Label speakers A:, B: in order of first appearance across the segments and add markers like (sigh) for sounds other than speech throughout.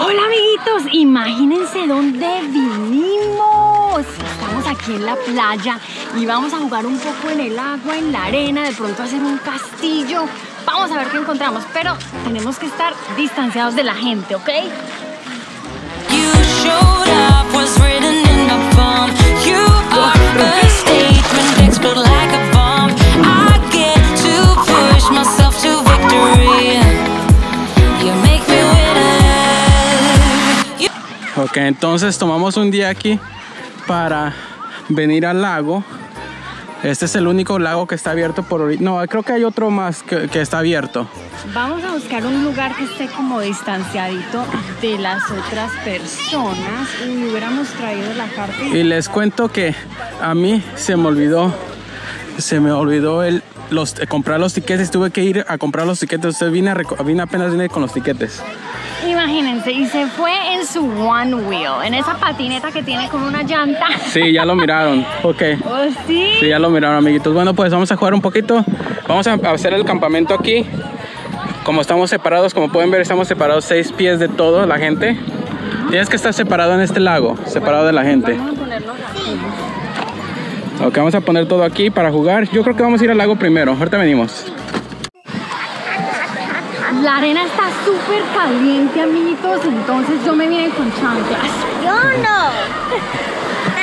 A: Hola amiguitos, imagínense dónde vinimos. Estamos aquí en la playa y vamos a jugar un poco en el agua, en la arena, de pronto hacer un castillo. Vamos a ver qué encontramos, pero tenemos que estar distanciados de la gente, ¿ok?
B: You
C: Ok, entonces tomamos un día aquí para venir al lago. Este es el único lago que está abierto por. No, creo que hay otro más que, que está abierto.
A: Vamos a buscar un lugar que esté como distanciadito de las otras personas. Uy, hubiéramos traído la carta.
C: Y les cuento que a mí se me olvidó, se me olvidó el, los, eh, comprar los tiquetes. Tuve que ir a comprar los tiquetes. Usted vine, a vine apenas vine con los tiquetes.
A: Imagínense, y se fue en su one wheel, en esa patineta que tiene con una llanta.
C: Sí, ya lo miraron. Ok.
A: ¿Oh, sí?
C: Sí, ya lo miraron, amiguitos. Bueno, pues vamos a jugar un poquito. Vamos a hacer el campamento aquí. Como estamos separados, como pueden ver, estamos separados seis pies de todo, la gente. Tienes que estar separado en este lago, separado de la gente.
A: Vamos a ponernos aquí.
C: Ok, vamos a poner todo aquí para jugar. Yo creo que vamos a ir al lago primero. Ahorita venimos.
A: La arena está súper caliente, amiguitos, entonces yo me vine con chanclas.
D: Yo no.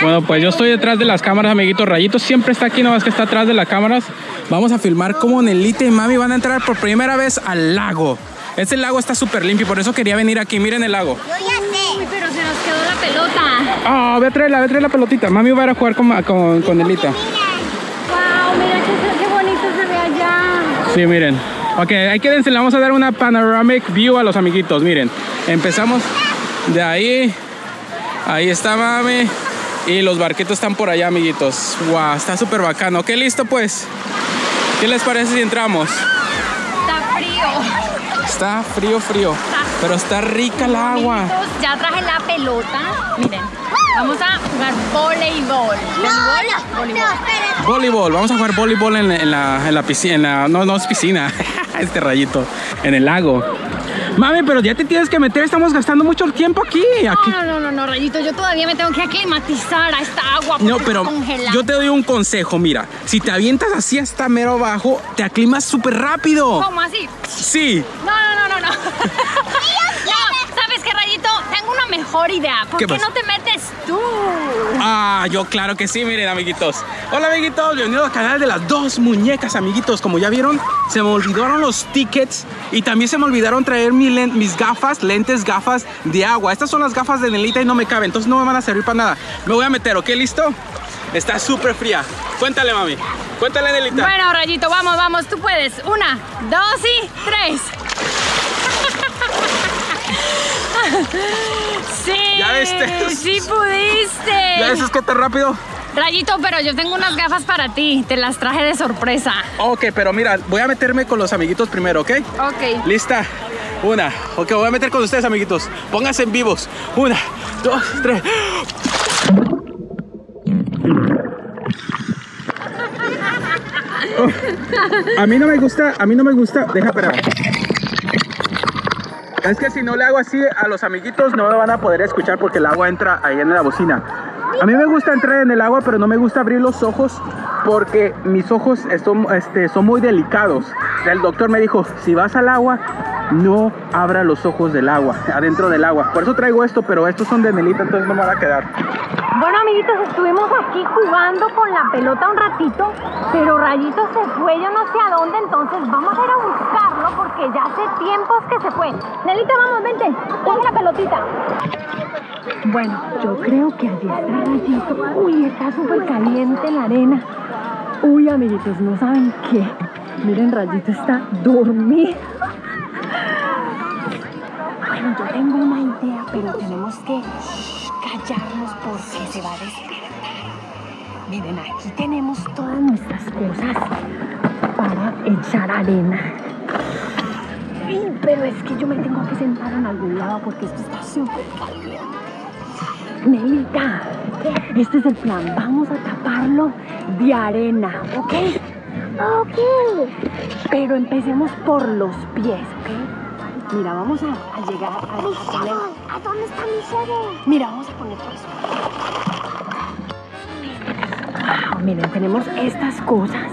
C: Bueno, pues yo estoy detrás de las cámaras, amiguitos. Rayito siempre está aquí, nomás que está atrás de las cámaras. Vamos a filmar cómo Nelita y Mami van a entrar por primera vez al lago. Este lago está súper limpio, por eso quería venir aquí. Miren el lago.
D: Yo ya sé.
A: Uy, pero se nos quedó la pelota.
C: Ah, ve a traerla, ve a traer la pelotita. Mami va a ir a jugar con, con, con Nelita.
A: Wow, mira qué, qué bonito se ve allá.
C: Sí, miren. Ok, ahí quédense, le vamos a dar una panoramic view a los amiguitos. Miren, empezamos de ahí. Ahí está Mami. Y los barquitos están por allá, amiguitos. Wow, está súper bacano. Ok, listo pues. ¿Qué les parece si entramos?
A: Está frío.
C: Está frío, frío. Pero está rica el agua.
A: Amiguitos, ya traje la pelota. Miren, vamos a jugar voleibol.
D: No, no,
A: Voleibol.
D: no.
C: Voleibol, vamos a jugar voleibol en, en la, en la piscina. No, no es piscina. (laughs) (laughs) este rayito. En el lago. Mami, pero ya te tienes que meter. Estamos gastando mucho tiempo aquí. aquí.
A: No, no, no, no, Rayito, yo todavía me tengo que aclimatizar a esta agua.
C: No, pero yo te doy un consejo, mira, si te avientas así hasta mero abajo, te aclimas súper rápido.
A: ¿Cómo así?
C: Sí.
A: No, no, no, no, no. (laughs) Mejor idea. ¿Por
C: ¿Qué
A: qué,
C: pasa?
A: no te metes tú?
C: Ah, yo claro que sí, miren, amiguitos. Hola, amiguitos, bienvenidos al canal de las dos muñecas, amiguitos. Como ya vieron, se me olvidaron los tickets y también se me olvidaron traer mi mis gafas, lentes, gafas de agua. Estas son las gafas de Nelita y no me caben, entonces no me van a servir para nada. Me voy a meter, ¿ok? ¿Listo? Está súper fría. Cuéntale, mami. Cuéntale, Nelita.
A: Bueno, Rayito, vamos, vamos, tú puedes. Una, dos y tres. (laughs) sí.
C: ¿Ya viste?
A: Sí pudiste. (laughs)
C: ¿Ya ves es que está rápido?
A: Rayito, pero yo tengo unas gafas para ti. Te las traje de sorpresa.
C: Ok, pero mira, voy a meterme con los amiguitos primero, ¿ok?
A: Ok.
C: ¿Lista? Una. Ok, voy a meter con ustedes, amiguitos. Pónganse en vivos. Una, dos, tres. (laughs) Oh, A mí no me gusta, a mí no me gusta. Deja, espera. Es que si no le hago así a los amiguitos no me van a poder escuchar porque el agua entra ahí en la bocina. A mí me gusta entrar en el agua, pero no me gusta abrir los ojos porque mis ojos son, este, son muy delicados. El doctor me dijo, si vas al agua, no abra los ojos del agua, adentro del agua. Por eso traigo esto, pero estos son de Melita, entonces no me van a quedar.
A: Bueno, amiguitos, estuvimos aquí jugando con la pelota un ratito, pero Rayito se fue, yo no sé a dónde, entonces vamos a ir a buscarlo porque ya hace tiempos que se fue. Nelita, vamos, vente, coge la pelotita. Bueno, yo creo que allí está Rayito. Uy, está súper caliente la arena. Uy, amiguitos, no saben qué. Miren, Rayito está dormido. Yo tengo una idea, pero tenemos que callarnos porque se va a despertar. Miren, aquí tenemos todas nuestras cosas para echar arena. Pero es que yo me tengo que sentar en algún lado porque esto está súper caliente. Nelita, este es el plan. Vamos a taparlo de arena, ¿ok?
D: Ok.
A: Pero empecemos por los pies, ¿ok? Mira, vamos a, a llegar a, a poner
D: ¿Dónde está mi cebo?
A: Mira, vamos a poner todo eso. Wow, miren, tenemos estas cosas.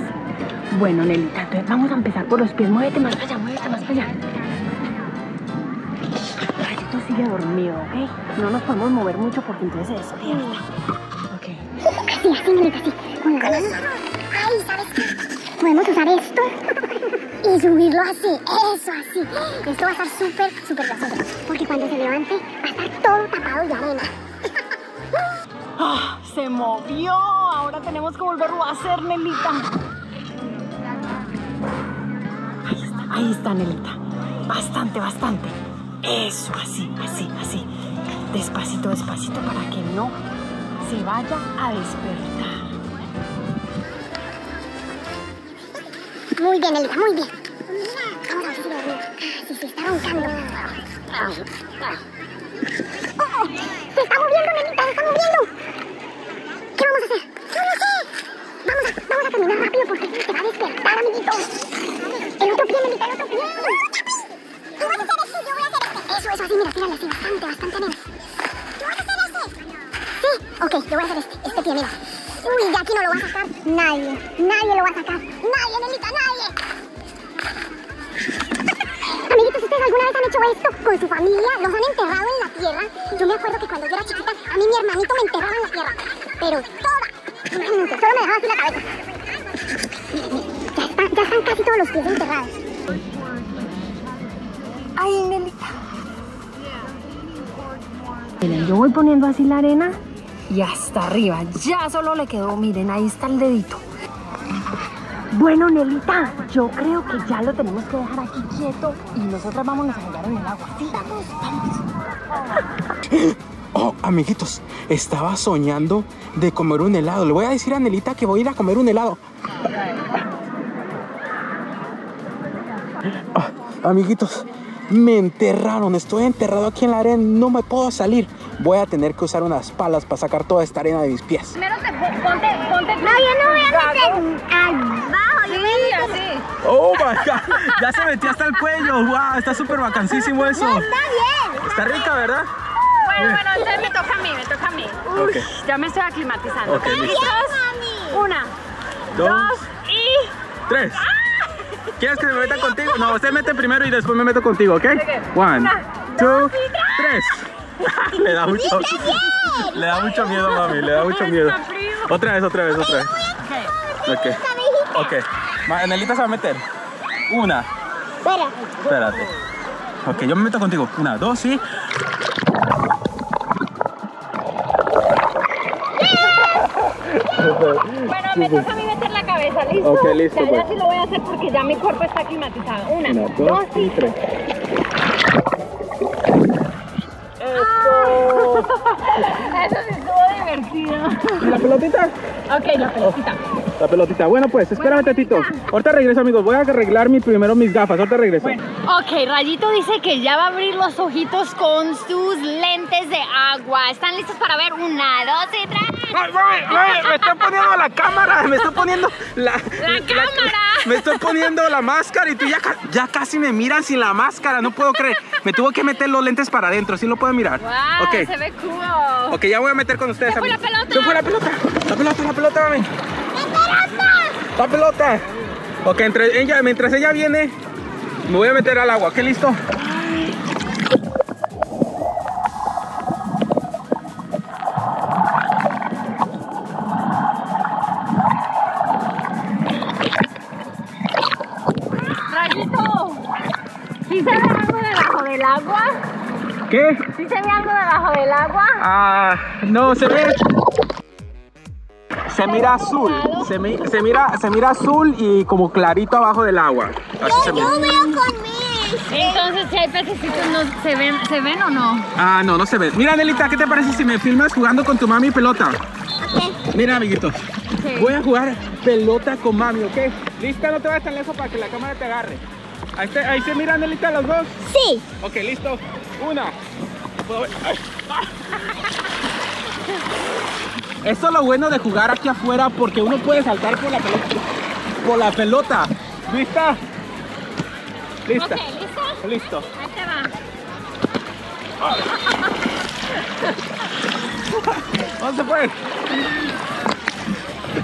A: Bueno, Nelita, entonces vamos a empezar por los pies. Muévete más para allá, muévete más para allá. Rayito sigue dormido, ¿ok? No nos podemos mover mucho porque entonces se despierta. Ok.
D: Así, así, Nelita, así. Con la mano. Ay, ¿sabes qué? Podemos usar esto (laughs) y subirlo así. Eso, así. Esto va a estar súper, súper gracioso. Porque cuando se levante va a estar todo tapado de arena. (laughs)
A: Ah, se movió. Ahora tenemos que volverlo a hacer, Nelita. Ahí está, ahí está, Nelita. Bastante, bastante. Eso, así, así, así. Despacito, despacito para que no se vaya a despertar.
D: Muy bien, Nelita, muy bien. Vamos a ver si se duerme. Ah, sí, sí, está roncando. ¡Oh! ¡Se está moviendo, Nelita! ¡Se está moviendo! ¿Qué vamos a hacer? ¡No lo sé! Vamos a, vamos a caminar rápido porque se va a despertar, amiguitos. El otro pie, Nelita, el otro pie. Tú vas a hacer este, yo voy a hacer este. Eso, eso, así, mira, tírale así, bastante, bastante, nena. ¿Tú vas a hacer este? Sí. Ok, yo voy a hacer este, este pie, mira. Uy, de aquí no lo va a sacar nadie. Nadie lo va a sacar. Nadie, Nelita, nadie. ¿Ustedes alguna vez han hecho esto con su familia? ¿Los han enterrado en la tierra? Yo me acuerdo que cuando yo era chiquita, a mí mi hermanito me enterraba en la tierra. Pero toda. (clears throat) Solo me dejaba así la cabeza. Ya, está- ya están casi todos los pies enterrados.
A: Ay, Nelita. Miren, yo voy poniendo así la arena y hasta arriba. Ya solo le quedó, miren, ahí está el dedito. Bueno, Nelita, yo creo que ya lo tenemos que dejar aquí quieto y nosotros vámonos a jugar en el agua. Sí, vamos, vamos.
C: Oh, amiguitos, estaba soñando de comer un helado. Le voy a decir a Nelita que voy a ir a comer un helado. Ah, amiguitos, me enterraron. Estoy enterrado aquí en la arena. No me puedo salir. Voy a tener que usar unas palas para sacar toda esta arena de mis pies.
A: Primero te ponte, ponte.
D: No, yo no voy a meter abajo.
C: Oh my god, ya se metió hasta el cuello. Wow, está súper vacancísimo eso.
D: Está bien.
C: Está rica, ¿verdad?
A: Bueno, bueno, entonces me toca a mí, me toca a mí. Uy, ya me estoy aclimatizando.
C: Ok, listo.
A: Una,
C: Dos,
A: dos y...
C: tres. ¿Quieres que me meta (laughs) contigo? No, usted mete primero y después me meto contigo, ¿ok? One,
A: Una,
C: two,
A: dos y
C: tres. (laughs) le da mucho, le da mucho miedo, mami, le da mucho miedo. Otra vez, otra vez, otra vez.
A: Ok.
C: Ok, ok. Ma- Nelita se va a meter. Una,
D: Espera.
C: espérate. Ok, yo me meto contigo. Una, dos y.
A: Bueno, me toca a mí meter la cabeza, ¿listo?
C: Ok, listo,
A: Ya, ya
C: pues.
A: sí lo voy a hacer porque ya mi cuerpo está climatizado. Una,
C: Una,
A: dos,
C: dos
A: y
C: tres.
A: Ok, la pelotita.
C: La pelotita. Bueno, pues, espérame tantito. Ahorita regreso, amigos. Voy a arreglar mi, primero mis gafas. Ahorita regreso.
A: Ok, Rayito dice que ya va a abrir los ojitos con sus lentes de agua. ¿Están listos para ver? Una, dos y tres.
C: Ay, mami, mami, me estoy poniendo la cámara, me estoy poniendo la,
A: cámara.
C: me estoy poniendo la máscara y tú ya, ya casi me miran sin la máscara, no puedo creer. Me tuvo que meter los lentes para adentro, ¿sí lo puedo mirar?
A: Wow,
C: ok,
A: se ve cool.
C: ok, ya voy a meter con ustedes.
A: Se fue la pelota.
C: Se fue la pelota, la pelota, la pelota, mami. La pelota. Ok, entre ella, mientras ella viene, me voy a meter al agua, ¿ok? ¿Listo?
A: Rayito, ¿sí se ve algo debajo del agua?
C: ¿Qué?
A: ¿Sí se ve algo debajo del agua?
C: Ah, no, se ve. Se mira azul. Se, mi- se mira, se mira azul y como clarito abajo del agua. Así se mira.
D: Yo veo con mis.
A: Entonces, si hay pececitos, ¿no se, ven, ¿se ven o no?
C: Ah, no, no se ve. Mira, Nelita, ¿qué te parece si me filmas jugando con tu mami pelota? Mira, amiguitos.
A: Sí.
C: Voy a jugar pelota con mami, ¿ok? Lista, no te vayas tan lejos para que la cámara te agarre. Ahí, te- ahí se miran, Nelita, los dos.
D: Sí.
C: Ok, listo. Una. Esto es lo bueno de jugar aquí afuera porque uno puede saltar por la pelota. Por la pelota. ¿Lista? Lista.
A: Ok, ¿listo?
C: Listo.
A: Ahí te va. (laughs)
C: ¿Dónde se fue?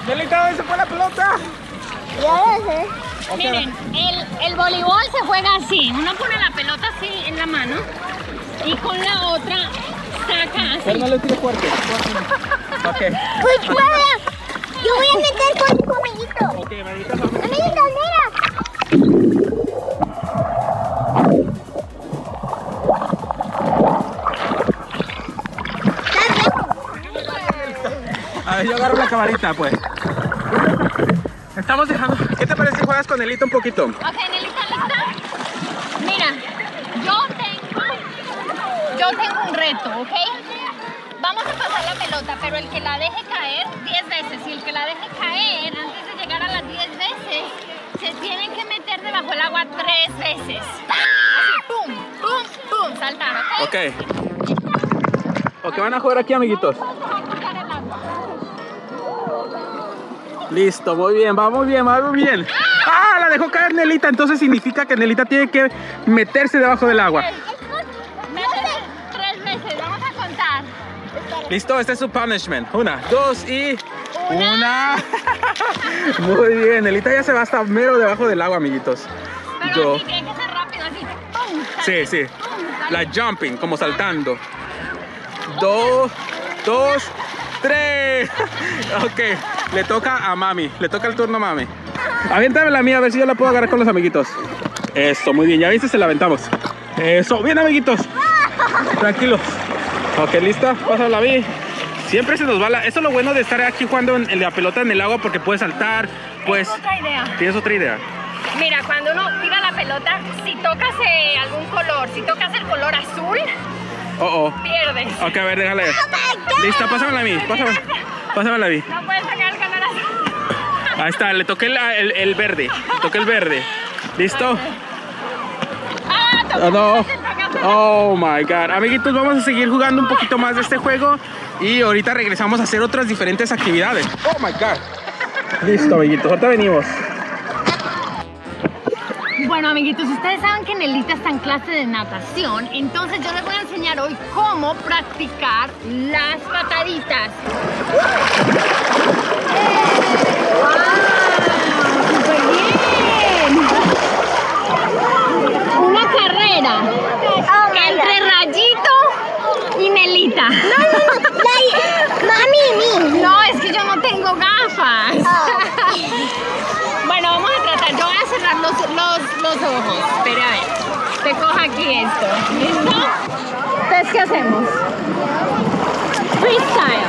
C: Nelita, ¿dónde se fue la pelota? Ok,
A: Miren, el, el voleibol se juega así. Uno pone la pelota así en la mano y con la otra saca
C: Pero
A: así.
C: no le tire fuerte. (laughs) Ok.
D: Pues. Yo voy a meter con tu amiguito.
C: Ok, Marita, vamos.
D: Amiguito, mira.
C: A ver, yo agarro la camarita, pues. Estamos dejando. ¿Qué te parece si juegas con Nelita un poquito?
A: Ok, Nelita, ¿lista? Mira, yo tengo, yo tengo un reto, ¿ok? Pasar la pelota, pero el que la deje caer 10 veces y el que la deje caer antes de llegar a las 10 veces se tiene que meter debajo del agua 3 veces. Así, pum, pum, pum, saltar, ¿ok?
C: Ok. Ok, van a jugar aquí, amiguitos. Listo, muy bien, va muy bien, va muy bien. ¡Ah! La dejó caer Nelita, entonces significa que Nelita tiene que meterse debajo del agua. Listo, este es su punishment. Una, dos y.
A: Una.
C: Una. (laughs) Muy bien, Nelita ya se va hasta mero debajo del agua, amiguitos.
A: Pero
C: Yo.
A: así tiene que ser rápido, así. Pum,
C: Sí, sí.
A: pum.
C: La jumping, como saltando. Dos, dos, tres. (laughs) Ok, le toca a mami. Le toca el turno a mami. Aviéntame la mía, a ver si yo la puedo agarrar con los amiguitos. Eso, muy bien. Ya viste, se la aventamos. Eso, bien, amiguitos. Tranquilos. Ok, lista. Pásala mí. Siempre se nos va la... Eso es lo bueno de estar aquí jugando en, en la pelota en el agua porque puedes saltar, pues...
A: Otra idea.
C: ¿Tienes otra idea?
A: Mira, cuando uno tira la pelota, si tocas eh, algún color, si tocas el color azul,
C: Oh, oh.
A: pierdes.
C: Ok, a ver, déjala ver. Lista, pásamela a mí. Pásamela, pásamela a mí.
A: No puedes sacar el color azul.
C: Ahí está, le toqué el, el- el verde. Le toqué el verde. ¿Listo?
A: Ah,
C: Ah,
A: tocó.
C: no. Oh my god. Amiguitos, vamos a seguir jugando un poquito más de este juego. Y ahorita regresamos a hacer otras diferentes actividades. Oh my god. Listo, amiguitos. Ahorita venimos.
A: Bueno, amiguitos, ustedes saben que Nelita está en clase de natación, entonces yo les voy a enseñar hoy cómo practicar las pataditas. ¡Súper bien! Una carrera Rayito y Nelita.
D: Mami, mi.
A: No, es que yo no tengo gafas. bueno, vamos a tratar. Yo voy a cerrar los, los, los ojos. Espera a ver. Te cojo aquí esto. ¿Listo? Entonces, ¿qué hacemos? Freestyle.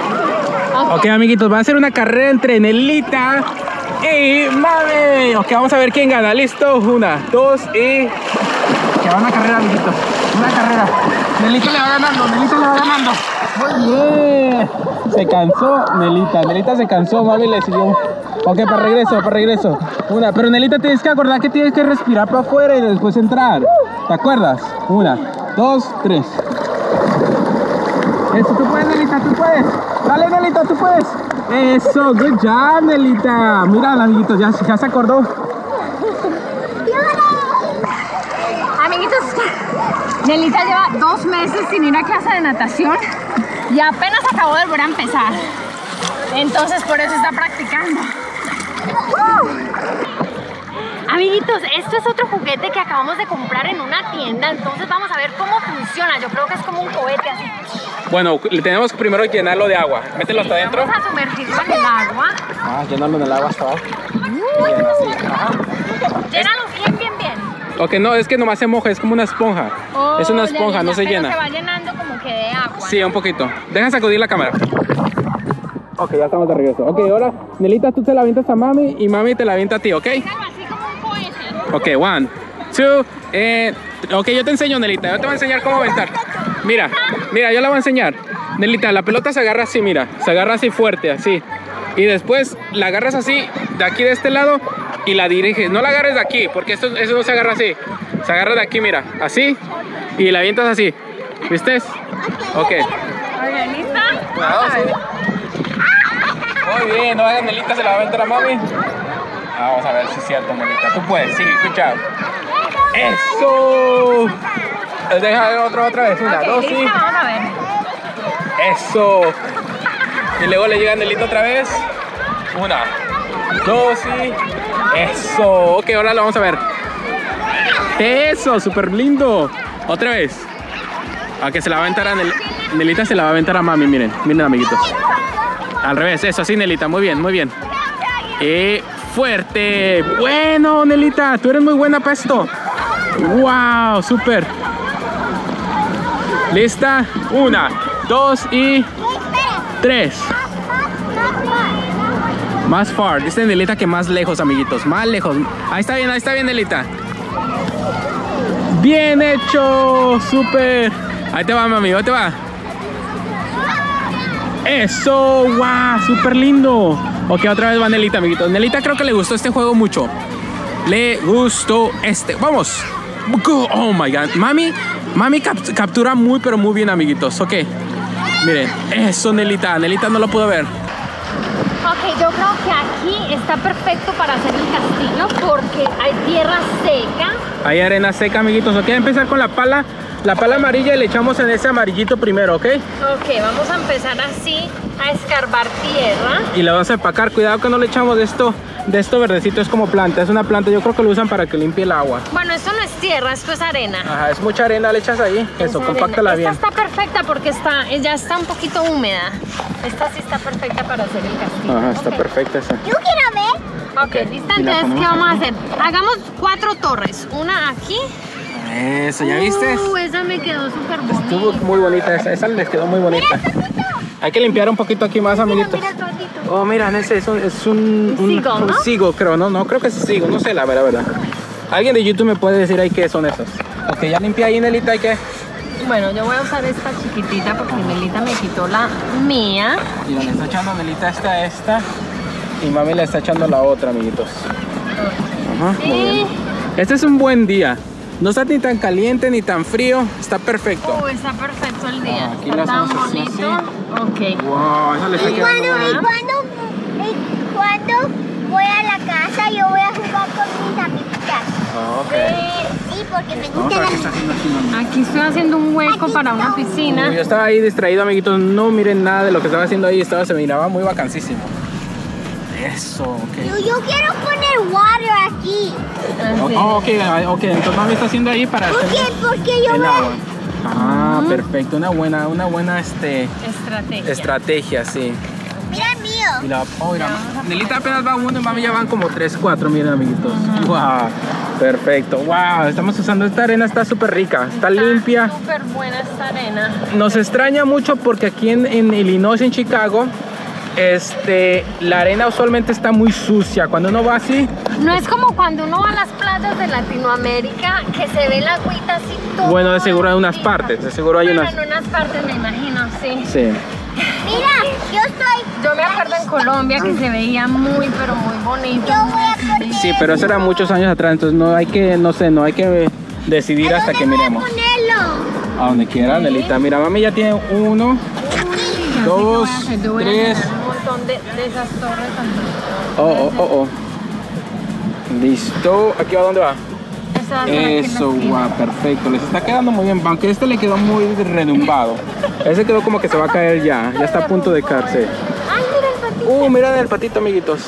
C: Ok, amiguitos, va a ser una carrera entre Nelita y Mami. Ok, vamos a ver quién gana. Listo, una, dos y. Que va una carrera, amiguitos. Una carrera. Nelita le va ganando, Nelita le va ganando. Muy bien. Se cansó Nelita. Nelita se cansó, Mami le siguió. Ok, para regreso, para regreso. Una, pero Nelita tienes que acordar que tienes que respirar para afuera y después entrar. ¿Te acuerdas? Una, dos, tres. Eso, tú puedes, Nelita, tú puedes. Dale, Nelita, tú puedes. Eso, good job, Nelita. Mira, amiguitos, ya, ya se acordó.
A: Amiguitos, Nelita lleva dos meses sin ir a clase de natación y apenas acabó de volver a empezar. Entonces, por eso está practicando. Amiguitos, esto es otro juguete que acabamos de comprar en una tienda, entonces vamos a ver cómo funciona. Yo creo que es como un cohete así.
C: Bueno, le tenemos primero que llenarlo de agua. Mételo hasta adentro.
A: Vamos a sumergirlo en el agua.
C: Ah, llenarlo en el agua hasta abajo.
A: Llénalo bien, bien.
C: Ok, no, es que nomás se moja, es como una esponja. es una
A: Oh, ya,
C: esponja,
A: ya,
C: no se
A: pero
C: llena.
A: se va llenando como que de agua.
C: Sí, un poquito. Deja sacudir la cámara. Ok, ya estamos de regreso. Ok, ahora, Nelita, tú te la avientas a mami y mami te la avienta a ti, ¿ok?
A: Así como un cohete.
C: Ok, one, two, eh, ok, yo te enseño, Nelita. Yo te voy a enseñar cómo aventar. Mira, mira, yo la voy a enseñar. Nelita, la pelota se agarra así, mira. Se agarra así fuerte, así. Y después la agarras así, de aquí de este lado, y la diriges. No la agarres de aquí, porque esto, eso no se agarra así. Se agarra de aquí, mira, así. Y la avientas así. ¿Viste? Ok.
A: ¿lista?
C: Cuidado, sí. Muy bien, no hagas Nelita, se la va a aventar a mami. Vamos a ver si es cierto, Nelita. Tú puedes, sí, escucha. ¡Eso! Deja otra, otra vez. Una, dos, sí.
A: ¿lista? Vamos a ver.
C: Eso. Y luego le llega Nelita otra vez. Una, dos y. Eso. Ok, ahora lo vamos a ver. Eso, súper lindo. Otra vez. A que se la va a aventar a Nel- Nelita, se la va a aventar a mami, miren. Miren, amiguitos. Al revés, eso, así, Nelita. Muy bien, muy bien. Y fuerte. Bueno, Nelita, tú eres muy buena para esto. Wow, súper. ¿Lista? Una, dos y tres. Más far. Dice Nelita que más lejos, amiguitos. Más lejos. Ahí está bien, ahí está bien, Nelita. Bien hecho. Súper. Ahí te va, mami. Ahí te va. Eso. Wow. Súper lindo. Ok, otra vez va Nelita, amiguitos. Nelita creo que le gustó este juego mucho. Le gustó este. Vamos. Oh my god. Mami. Mami cap- captura muy, pero muy bien, amiguitos. Ok. Miren. Eso, Nelita. Nelita no lo pudo ver.
A: Ok, yo creo que aquí está perfecto para hacer el castillo porque hay tierra seca.
C: Hay arena seca, amiguitos. Ok, empezar con la pala. La pala amarilla y le echamos en ese amarillito primero, ¿ok?
A: Ok, vamos a empezar así a escarbar tierra.
C: Y le vamos a empacar. Cuidado que no le echamos de esto. De esto verdecito es como planta. Es una planta. Yo creo que lo usan para que limpie el agua.
A: Bueno, esto no es tierra, esto es arena.
C: Ajá, es mucha arena. Le echas ahí.
A: Es
C: Eso,
A: arena.
C: compáctala bien.
A: Esta está perfecta porque está, ya está un poquito húmeda. Esta sí está perfecta para hacer el castillo.
C: Ajá, está perfecta esa.
D: Yo quiero ver.
A: Ok, lista.
C: Y la
A: Entonces, ¿qué vamos a hacer? Hagamos cuatro torres. Una aquí.
C: Eso, ¿ya viste?
A: Uh, esa me quedó súper
C: Estuvo
A: bonita.
C: muy bonita esa. Esa les quedó muy bonita. Hay que limpiar un poquito aquí más, amiguitos.
D: Mira patito.
C: Oh, mira, ese es un, es un,
A: ¿no?
C: creo, ¿no? No, creo que es seagull, no sé la verdad, verdad. Alguien de YouTube me puede decir ahí qué son esos. Ok, ya limpié ahí, Nelita, ¿y qué?
A: Bueno, yo voy a usar esta chiquitita porque Melita me quitó la mía.
C: Y donde está echando Nelita está esta. Y mami le está echando la otra, amiguitos. Ajá, muy bien. Este es un buen día. No está ni tan caliente ni tan frío. Está perfecto.
A: Uh, está perfecto el día.
C: Ah, aquí
A: está tan
C: hacemos así,
A: bonito. Ok.
C: Wow, eso le está
D: ¿Y cuando, y cuando, y cuando voy a la casa yo voy a jugar con mis amiguitas?
C: Ah, ok.
D: Sí, porque me gusta la
C: aquí,
A: estoy haciendo un hueco
D: Aquí
A: para una piscina.
C: Uy, Yo estaba ahí distraído, amiguitos. No miren nada de lo que estaba haciendo ahí. Estaba, se miraba muy vacancísimo. Eso, ok.
D: Yo, yo quiero poner water aquí.
C: Oh, oh, ok, ok. Entonces mami está haciendo ahí para
D: ¿Por
C: hacer
D: qué? Porque yo
C: el
D: voy a...
C: agua. Ah, perfecto. Una buena, una buena este,
A: Estrategia.
C: estrategia, sí.
D: Mira el mío.
C: Y la, oh, mira, Nelita apenas va uno y mami ya van como 3, 4, miren amiguitos. Wow, perfecto. Wow, estamos usando esta arena, está súper rica, está limpia.
A: Súper buena esta arena.
C: Nos extraña mucho porque aquí en, en Illinois, en Chicago, este, la arena usualmente está muy sucia. Cuando uno va así,
A: No es como cuando uno va a las playas de Latinoamérica que se ve la agüita así todo.
C: bueno, de seguro hay unas partes, de seguro hay
A: Bueno,
C: unas.
A: en unas partes me imagino, sí.
C: Sí.
D: Mira, yo estoy...
A: Yo me acuerdo en Colombia que se veía muy, pero muy bonito.
D: Yo voy a.
C: Sí, pero eso era muchos años atrás, entonces no hay que, no sé, no hay que decidir hasta que
D: ¿Dónde voy a
C: miremos.
D: ponerlo?
C: A donde quiera, Nelita. Mira, mami ya tiene uno, dos,
A: a
C: tres.
A: De, de esas torres.
C: Oh, oh, oh, oh. Listo. ¿Aquí va dónde va? Eso, guau, perfecto. Les está quedando muy bien, aunque este le quedó muy redumbado. Ese quedó como que se va a caer ya. Ya está a punto de caerse.
D: Ay, mira el patito.
C: Uh, mira el patito, amiguitos.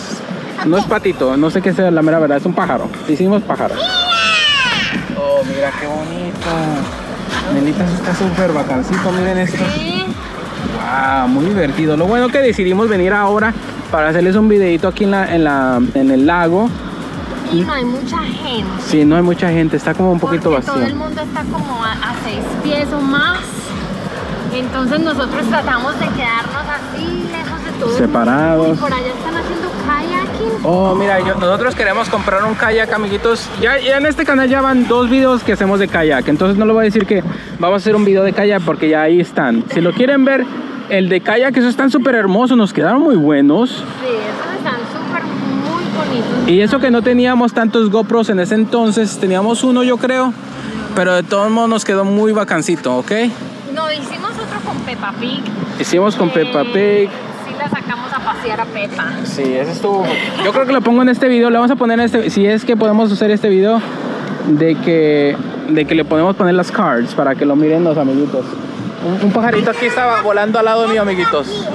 C: No es patito, no sé qué sea la mera verdad, es un pájaro. Hicimos pájaro. Oh, mira qué bonito. Nelita eso está súper bacancito, miren esto.
A: Sí.
C: Wow, muy divertido. Lo bueno que decidimos venir ahora para hacerles un videito aquí en, la, en, la, en el lago.
A: Y no hay mucha gente.
C: Sí, no hay mucha gente, está como un poquito
A: porque todo el
C: vacío.
A: mundo está como a, a seis pies o más. Entonces nosotros tratamos de quedarnos así lejos de todo. el mundo.
C: Separados.
A: Y por allá están haciendo kayaking.
C: Oh, mira, yo- nosotros queremos comprar un kayak, amiguitos. Ya, ya en este canal ya van dos videos que hacemos de kayak. Entonces no le voy a decir que vamos a hacer un video de kayak porque ya ahí están. Si lo quieren ver, el de kayak, esos están súper hermosos, nos quedaron muy buenos.
A: Sí, esos están súper muy bonitos.
C: Y eso que no teníamos tantos GoPros en ese entonces, teníamos uno yo creo. Pero de todos modos nos quedó muy bacancito, ¿ok?
A: No, hicimos otro con Peppa Pig.
C: Hicimos con Peppa
A: Eh,
C: Pig.
A: Sí, la sacamos a pasear a Peppa.
C: Sí, ese estuvo. Yo creo que lo pongo en este video. Le vamos a poner en este. Si es que podemos hacer este video de que de que le podemos poner las cards para que lo miren los amiguitos. Un, un pajarito aquí estaba volando al lado mío, amiguitos.
D: Este.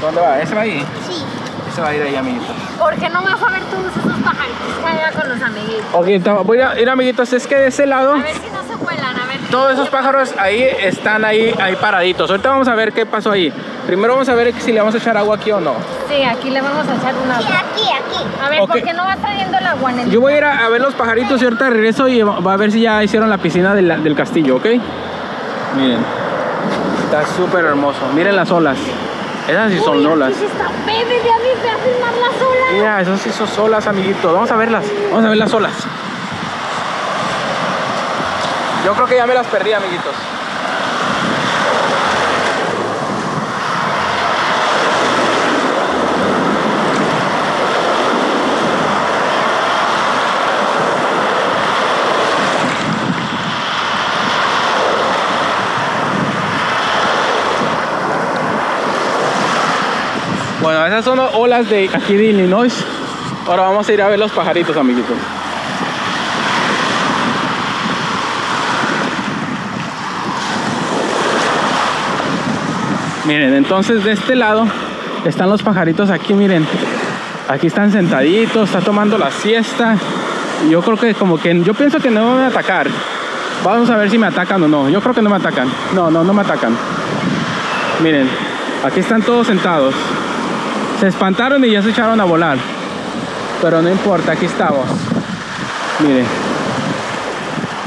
C: ¿Dónde va? ¿Ese va ahí?
D: Sí.
C: Ese va a ir ahí, amiguitos.
A: ¿Por qué no vas a ver todos esos pajaritos allá con los amiguitos?
C: Ok, voy a ir, amiguitos. Es que de ese lado,
A: A ver si no se vuelan, a ver.
C: todos esos pájaros ahí están ahí, ahí paraditos. Ahorita vamos a ver qué pasó ahí. Primero vamos a ver si le vamos a echar agua aquí o no.
A: Sí, aquí le vamos a echar una.
D: Sí, aquí, aquí.
A: A ver,
C: Ok.
A: ¿por qué no vas trayendo el agua, Nelly?
C: Yo voy a ir a, a ver los pajaritos y ahorita regreso y va a ver si ya hicieron la piscina del, del castillo, ¿ok? Miren, está súper hermoso. Miren las olas. Esas sí son olas.
A: Aquí está bebé, a las olas.
C: Mira, esas sí son olas, amiguitos. Vamos a verlas. Vamos a ver las olas. Yo creo que ya me las perdí, amiguitos. Esas son olas de aquí de Illinois. Ahora vamos a ir a ver los pajaritos, amiguitos. Miren, entonces de este lado están los pajaritos aquí, miren. Aquí están sentaditos, está tomando la siesta. Yo creo que como que, yo pienso que no me van a atacar. Vamos a ver si me atacan o no. Yo creo que no me atacan. No, no, no me atacan. Miren, aquí están todos sentados. Se espantaron y ya se echaron a volar. Pero no importa, aquí estamos. Miren.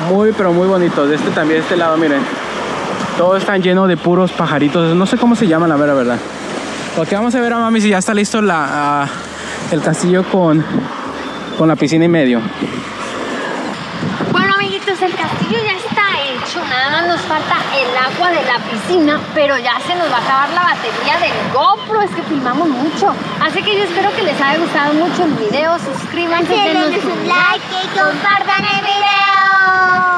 C: Muy, pero muy bonitos. De este también, de este lado, miren. Todos están llenos de puros pajaritos. No sé cómo se llaman, la verdad, verdad. Ok, vamos a ver a mami si ya está listo la, el castillo con, con la piscina y medio.
A: Bueno, amiguitos, el castillo ya hecho. Nada más nos falta el agua de la piscina, pero ya se nos va a acabar la batería del GoPro. Es que filmamos mucho. Así que yo espero que les haya gustado mucho el video. Suscríbanse, denos
D: un like y compartan el video.